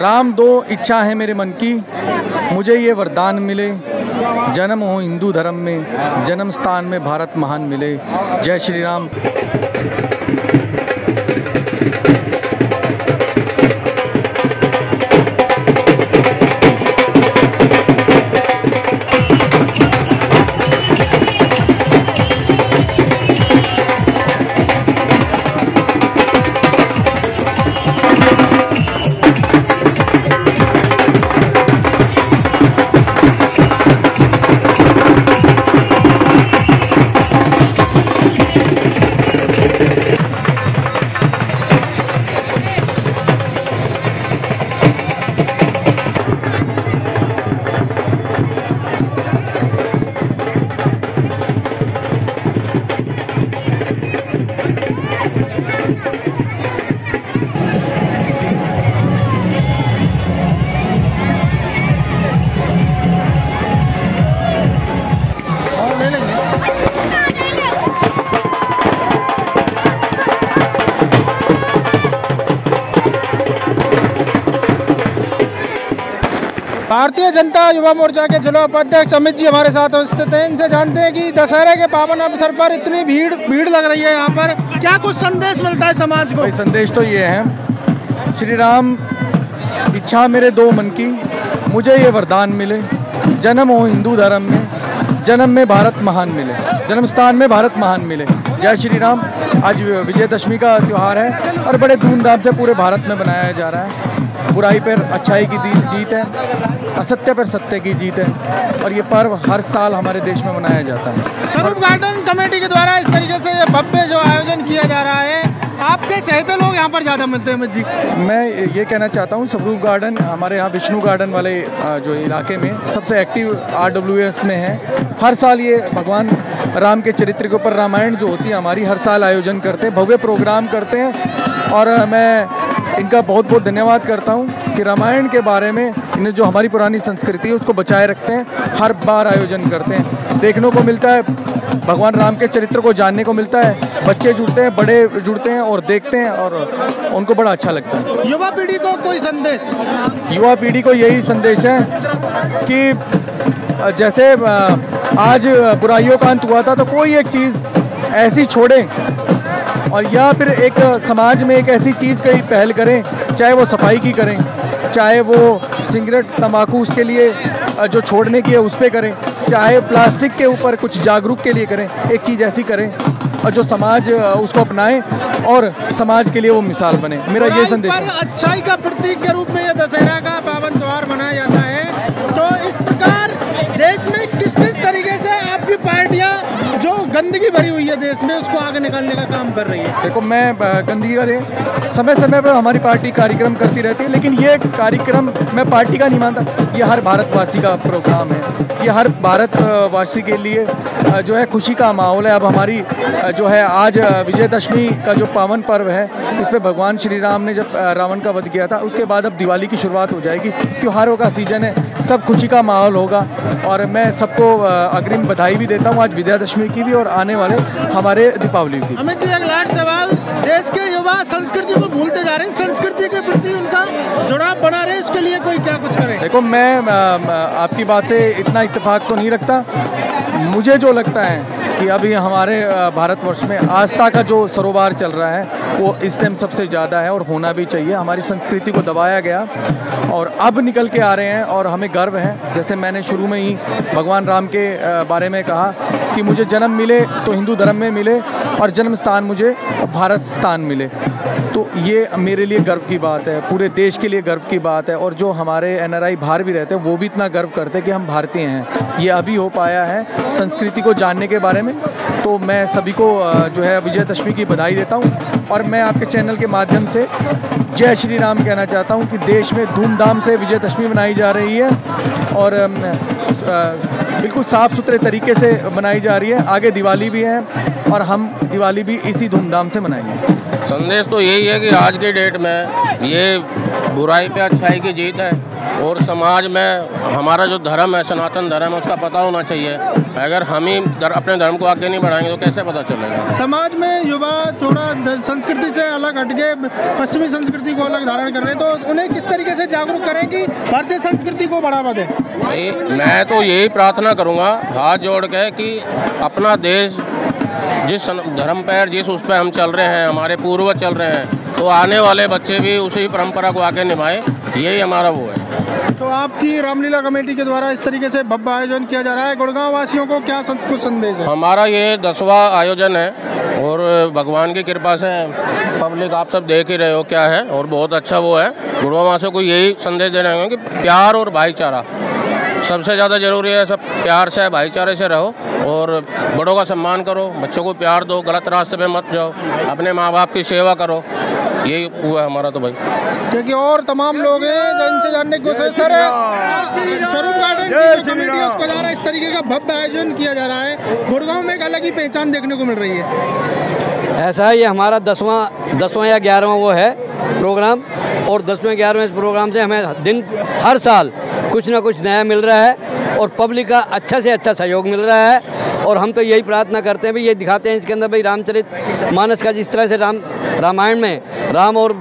राम, दो इच्छा है मेरे मन की। मुझे ये वरदान मिले। जन्म हो हिंदू धर्म में, जन्म स्थान में भारत महान मिले। जय श्री राम। भारतीय जनता युवा मोर्चा के जिला उपाध्यक्ष अमित जी हमारे साथ उपस्थित हैं। इनसे जानते हैं कि दशहरे के पावन अवसर पर इतनी भीड़ भीड़ लग रही है यहाँ पर। क्या कुछ संदेश मिलता है समाज को? संदेश तो ये है। श्री राम इच्छा मेरे दो मन की। मुझे ये वरदान मिले। जन्म हो हिंदू धर्म में। जन्म में भारत महान मिले। जन्म स्थान में भारत महान मिले। जय श्री राम आज विजयदशमी का त्यौहार है और बड़े धूमधाम से पूरे भारत में मनाया जा रहा है। बुराई पर अच्छाई की जीत है असत्य पर सत्य की जीत है और ये पर्व हर साल हमारे देश में मनाया जाता है। स्वरूप गार्डन कमेटी के द्वारा इस तरीके से ये भव्य जो आयोजन किया जा रहा है आपके चहेते लोग यहाँ पर ज़्यादा मिलते हैं जी। मैं ये कहना चाहता हूँ स्वरूप गार्डन हमारे यहाँ विष्णु गार्डन वाले जो इलाके में सबसे एक्टिव आरडब्ल्यूएस में है। हर साल ये भगवान राम के चरित्र के ऊपर रामायण जो होती है हमारी हर साल आयोजन करते हैं भव्य प्रोग्राम करते हैं। और मैं इनका बहुत बहुत धन्यवाद करता हूँ कि रामायण के बारे में इन्हें जो हमारी पुरानी संस्कृति है उसको बचाए रखते हैं हर बार आयोजन करते हैं। देखने को मिलता है भगवान राम के चरित्र को जानने को मिलता है बच्चे जुड़ते हैं बड़े जुड़ते हैं और देखते हैं और उनको बड़ा अच्छा लगता है। युवा पीढ़ी को कोई संदेश? युवा पीढ़ी को यही संदेश है कि जैसे आज बुराइयों का अंत हुआ था तो कोई एक चीज़ ऐसी छोड़ें और या फिर एक समाज में एक ऐसी चीज़ की पहल करें चाहे वो सफ़ाई की करें चाहे वो सिगरेट तंबाकू उसके लिए जो छोड़ने की है उस पर करें चाहे प्लास्टिक के ऊपर कुछ जागरूक के लिए करें एक चीज़ ऐसी करें और जो समाज उसको अपनाए और समाज के लिए वो मिसाल बने। मेरा ये संदेश पर है। अच्छाई का प्रतीक के रूप में ये दशहरा का पावन त्योहार मनाया जाता है। तो इस प्रकार देश में किस किस तरीके से आपकी पार्टियाँ जो गंदगी भरी हुई है देश में, उसको आगे निकालने का काम कर रही है। देखो, मैं गंदगी का दे- समय समय पर हमारी पार्टी कार्यक्रम करती रहती है, लेकिन ये कार्यक्रम मैं पार्टी का नहीं मानता। ये हर भारतवासी का प्रोग्राम है। ये हर भारतवासी के लिए जो है खुशी का माहौल है। अब हमारी जो है आज विजयदशमी का जो पावन पर्व है, इस पर भगवान श्री राम ने जब रावण का वध किया था, उसके बाद अब दिवाली की शुरुआत हो जाएगी। त्योहारों का सीज़न है, सब खुशी का माहौल होगा। और मैं सबको अग्रिम बधाई भी देता हूँ आज विजयादशमी की भी और आने वाले हमारे दीपावली की अमित जी एक लास्ट सवाल। देश के युवा संस्कृति को भूलते जा रहे हैं। संस्कृति के प्रति उनका जुड़ाव बना रहे इसके लिए कोई क्या कुछ करे? देखो मैं आपकी बात से इतना इतफाक तो नहीं रखता। मुझे जो लगता है कि अभी हमारे भारतवर्ष में आस्था का जो सरोवर चल रहा है, वो इस टाइम सबसे ज़्यादा है और होना भी चाहिए। हमारी संस्कृति को दबाया गया और अब निकल के आ रहे हैं और हमें गर्व है। जैसे मैंने शुरू में ही भगवान राम के बारे में कहा कि मुझे जन्म मिले तो हिंदू धर्म में मिले और जन्म स्थान मुझे भारत स्थान मिले। तो ये मेरे लिए गर्व की बात है, पूरे देश के लिए गर्व की बात है और जो हमारे एनआरआई बाहर भी रहते हैं, वो भी इतना गर्व करते हैं कि हम भारतीय हैं। ये अभी हो पाया है, संस्कृति को जानने के बारे में तो मैं सभी को जो है विजयदशमी की बधाई देता हूँ और मैं आपके चैनल के माध्यम से जय श्री राम कहना चाहता हूँ कि देश में धूमधाम से विजयदशमी मनाई जा रही है और बिल्कुल साफ़ सुथरे तरीके से मनाई जा रही है। आगे दिवाली भी है और हम दिवाली भी इसी धूमधाम से मनाएँगे। संदेश तो यही है कि आज के डेट में ये बुराई पे अच्छाई की जीत है। और समाज में हमारा जो धर्म है सनातन धर्म है उसका पता होना चाहिए। अगर हम ही दर, अपने धर्म को आगे नहीं बढ़ाएँगे तो कैसे पता चलेगा? समाज में युवा थोड़ा संस्कृति से अलग हटके पश्चिमी संस्कृति को अलग धारण कर रहे हैं तो उन्हें किस तरीके से जागरूक करें कि भारतीय संस्कृति को बढ़ावा दें? भाई मैं तो यही प्रार्थना करूँगा हाथ जोड़ के कि अपना देश जिस धर्म पर जिस उस पर हम चल रहे हैं हमारे पूर्वज चल रहे हैं तो आने वाले बच्चे भी उसी परंपरा को आगे निभाएँ यही हमारा वो है। तो आपकी रामलीला कमेटी के द्वारा इस तरीके से भव्य आयोजन किया जा रहा है। गुड़गांव वासियों को क्या कुछ संदेश है? हमारा ये दसवा आयोजन है और भगवान की कृपा से पब्लिक आप सब देख ही रहे हो क्या है और बहुत अच्छा वो है। गुड़वा वासियों को यही संदेश दे रहे हैं कि प्यार और भाईचारा सबसे ज़्यादा ज़रूरी है, सब प्यार से, भाईचारे से रहो और बड़ों का सम्मान करो, बच्चों को प्यार दो, गलत रास्ते पे मत जाओ, अपने माँ बाप की सेवा करो। यही हुआ है हमारा तो भाई। क्योंकि और तमाम लोग हैं जो इनसे जानने की कोशिश सर स्वरूप गार्डन कमेटी उसको जा रहा है इस तरीके का भव्य आयोजन किया जा रहा है। गुड़गांव में एक अलग ही पहचान देखने को मिल रही है। ऐसा है ये हमारा दसवां दसवां या ग्यारहवां वो है प्रोग्राम। और दसवें ग्यारहवें इस प्रोग्राम से हमें दिन हर साल कुछ ना कुछ नया मिल रहा है और पब्लिक का अच्छा से अच्छा सहयोग मिल रहा है। और हम तो यही प्रार्थना करते हैं, भाई ये दिखाते हैं इसके अंदर, भाई रामचरित मानस का जिस तरह से राम, रामायण में राम और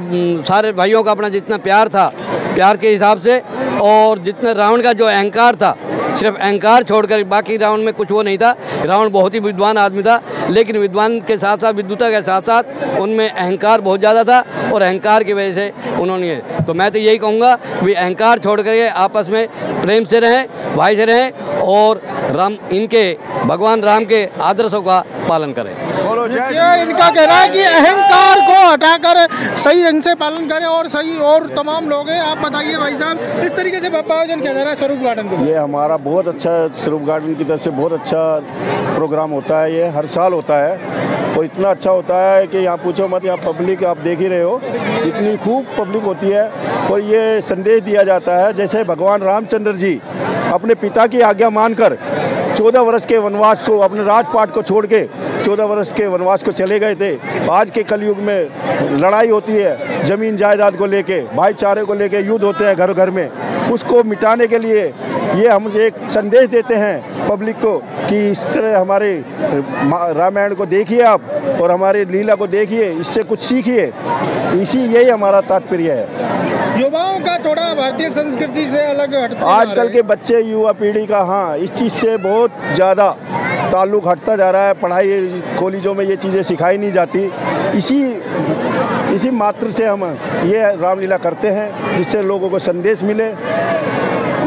सारे भाइयों का अपना जितना प्यार था, प्यार के हिसाब से, और जितना रावण का जो अहंकार था, सिर्फ़ अहंकार छोड़कर बाकी रावण में कुछ वो नहीं था। रावण बहुत ही विद्वान आदमी था, लेकिन विद्वान के साथ साथ विद्युता के साथ साथ उनमें अहंकार बहुत ज़्यादा था, और अहंकार की वजह से उन्होंने तो मैं तो यही कहूँगा कि अहंकार छोड़ करके आपस में प्रेम से रहें, भाई से रहें, और राम इनके भगवान राम के आदर्शों का पालन करें। ये इनका कहना है कि अहंकार को हटाकर सही ढंग से पालन करें और सही और तमाम लोग हैं। आप बताइए भाई साहब इस तरीके से भव्य आयोजन किया जा रहा है स्वरूप गार्डन को? ये हमारा बहुत अच्छा स्वरूप गार्डन की तरफ़ से बहुत अच्छा प्रोग्राम होता है ये हर साल होता है। और इतना अच्छा होता है कि यहाँ पूछो मत यहाँ पब्लिक आप देख ही रहे हो इतनी खूब पब्लिक होती है। और ये संदेश दिया जाता है जैसे भगवान रामचंद्र जी अपने पिता की आज्ञा मानकर चौदह वर्ष के वनवास को अपने राजपाट को छोड़ के चौदह वर्ष के वनवास को चले गए थे। आज के कलयुग में लड़ाई होती है ज़मीन जायदाद को लेके भाईचारे को लेके युद्ध होते हैं घर घर में। उसको मिटाने के लिए ये हम एक संदेश देते हैं पब्लिक को कि इस तरह हमारे रामायण को देखिए आप और हमारे लीला को देखिए इससे कुछ सीखिए। इसी यही हमारा तात्पर्य है। युवाओं का थोड़ा भारतीय संस्कृति से अलग आजकल के बच्चे युवा पीढ़ी का हाँ इस चीज़ से बहुत ज़्यादा ताल्लुक हटता जा रहा है पढ़ाई कॉलेजों में ये चीज़ें सिखाई नहीं जाती इसी इसी मात्र से हम ये रामलीला करते हैं जिससे लोगों को संदेश मिले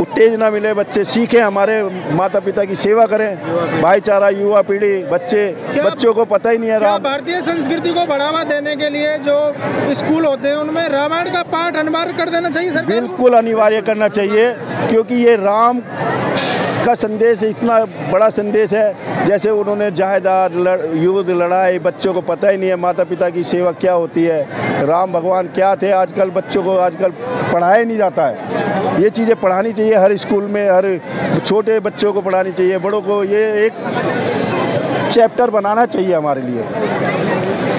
उत्तेजना मिले बच्चे सीखें हमारे माता पिता की सेवा करें भाईचारा युवा पीढ़ी बच्चे बच्चों को पता ही नहीं है राम भारतीय संस्कृति को बढ़ावा देने के लिए जो स्कूल होते हैं उनमें रामायण का पाठ अनिवार्य कर देना चाहिए को? बिल्कुल अनिवार्य करना चाहिए क्योंकि ये राम का संदेश इतना बड़ा संदेश है, जैसे उन्होंने जायदाद, लड़- युद्ध, लड़ाई, बच्चों को पता ही नहीं है माता पिता की सेवा क्या होती है, राम भगवान क्या थे, आजकल बच्चों को आजकल पढ़ाया नहीं जाता है। ये चीज़ें पढ़ानी चाहिए हर स्कूल में, हर छोटे बच्चों को पढ़ानी चाहिए, बड़ों को ये एक चैप्टर बनाना चाहिए हमारे लिए।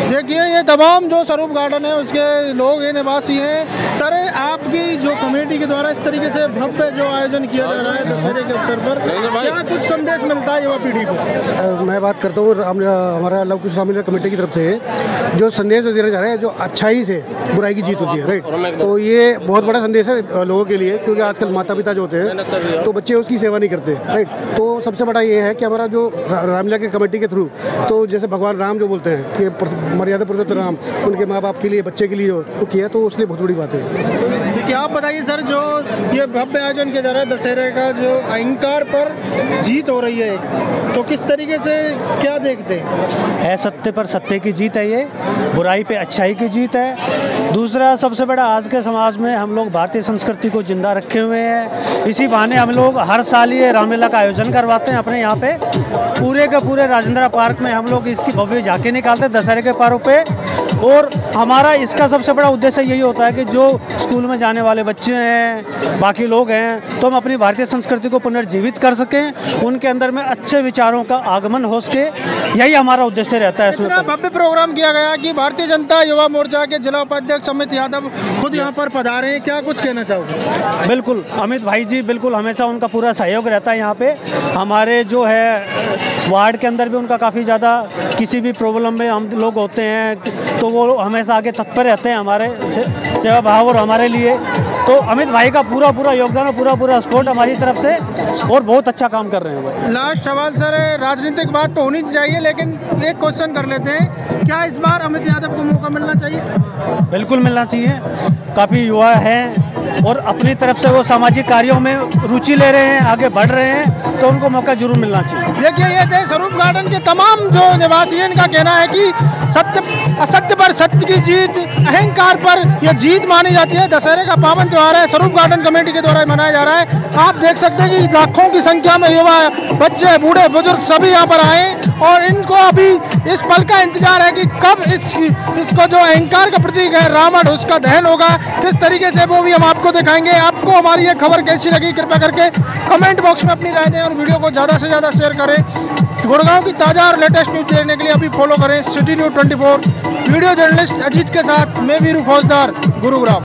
देखिए, ये तमाम जो स्वरूप गार्डन है, उसके लोग हैं निवासी हैं, सर आपकी जो कमेटी के द्वारा इस तरीके से भव्य जो आयोजन किया जा रहा है दशहरे के अवसर पर क्या कुछ संदेश मिलता है युवा पीढ़ी को? मैं बात करता हूँ हमारा लव कुश रामलीला कमेटी की तरफ़ से। जो संदेश दिया जा रहा है जो अच्छाई से बुराई की जीत होती है राइट तो ये बहुत बड़ा संदेश है लोगों के लिए क्योंकि आजकल माता पिता जो होते हैं तो बच्चे उसकी सेवा नहीं करते राइट तो सबसे बड़ा ये है कि हमारा जो रामलीला की कमेटी के थ्रू तो जैसे भगवान राम जो बोलते हैं कि मर्यादा पुरुषोत्तम राम उनके माँ बाप के लिए बच्चे के लिए जो किया तो उसलिए बहुत बड़ी बात है। क्या आप बताइए सर, जो ये भव्य आयोजन किया जा रहा है दशहरे का जो अहंकार पर जीत हो रही है तो किस तरीके से क्या देखते हैं? है सत्य पर सत्य की जीत है ये, बुराई पे अच्छाई की जीत है। दूसरा, सबसे बड़ा आज के समाज में हम लोग भारतीय संस्कृति को ज़िंदा रखे हुए हैं। इसी बहाने हम लोग हर साल ये रामलीला का आयोजन करवाते हैं अपने यहाँ पे। पूरे के पूरे राजेंद्रा पार्क में हम लोग इसकी भव्य झांकी निकालते हैं दशहरे के पर्व पे। और हमारा इसका सबसे बड़ा उद्देश्य यही होता है कि जो स्कूल में जाने वाले बच्चे हैं बाकी लोग हैं तो हम अपनी भारतीय संस्कृति को पुनर्जीवित कर सकें उनके अंदर में अच्छे विचारों का आगमन हो सके यही हमारा उद्देश्य रहता है इसमें। भव्य प्रोग्राम किया गया कि भारतीय जनता युवा मोर्चा के जिला उपाध्यक्ष अमित यादव खुद यहाँ पर पधारे हैं। क्या कुछ कहना चाहोगे? बिल्कुल अमित भाई जी बिल्कुल हमेशा उनका पूरा सहयोग रहता है यहाँ पे। हमारे जो है वार्ड के अंदर भी उनका काफ़ी ज़्यादा किसी भी प्रॉब्लम में हम लोग होते हैं तो वो हमेशा आगे तत्पर रहते हैं हमारे से, सेवा भाव और हमारे लिए। तो अमित भाई का पूरा पूरा योगदान और पूरा पूरा सपोर्ट हमारी तरफ़ से और बहुत अच्छा काम कर रहे हैं लास्ट सवाल सर राजनीतिक बात तो होनी चाहिए लेकिन एक क्वेश्चन कर लेते हैं। क्या इस बार अमित यादव को मौका मिलना चाहिए? बिल्कुल मिलना चाहिए। काफ़ी युवा हैं और अपनी तरफ़ से वो सामाजिक कार्यों में रुचि ले रहे हैं आगे बढ़ रहे हैं। तो उनको मौका ज़रूर मिलना चाहिए। देखिए, ये थे स्वरूप गार्डन के तमाम जो निवासी हैं, इनका कहना है कि सत्य, असत्य पर सत्य की जीत, अहंकार पर यह जीत मानी जाती है। दशहरे का पावन त्यौहार है स्वरूप गार्डन कमेटी के द्वारा मनाया जा रहा है। आप देख सकते हैं कि लाखों की संख्या में युवा, बच्चे, बूढ़े, बुज़ुर्ग सभी यहाँ पर आए और इनको अभी इस पल का इंतज़ार है कि कब इस, इसको जो अहंकार का प्रतीक है, रावण, उसका दहन होगा। किस तरीके से वो भी हम आपको दिखाएँगे। आपको हमारी ये खबर कैसी लगी, कृपया करके कमेंट बॉक्स में अपनी राय दें और वीडियो को ज़्यादा से ज़्यादा शेयर करें। गुड़गांव की ताज़ा और लेटेस्ट न्यूज़ देखने के लिए अभी फॉलो करें City News 24 video journalist Ajit के साथ मैं वीरू फौजदार, गुरुग्राम।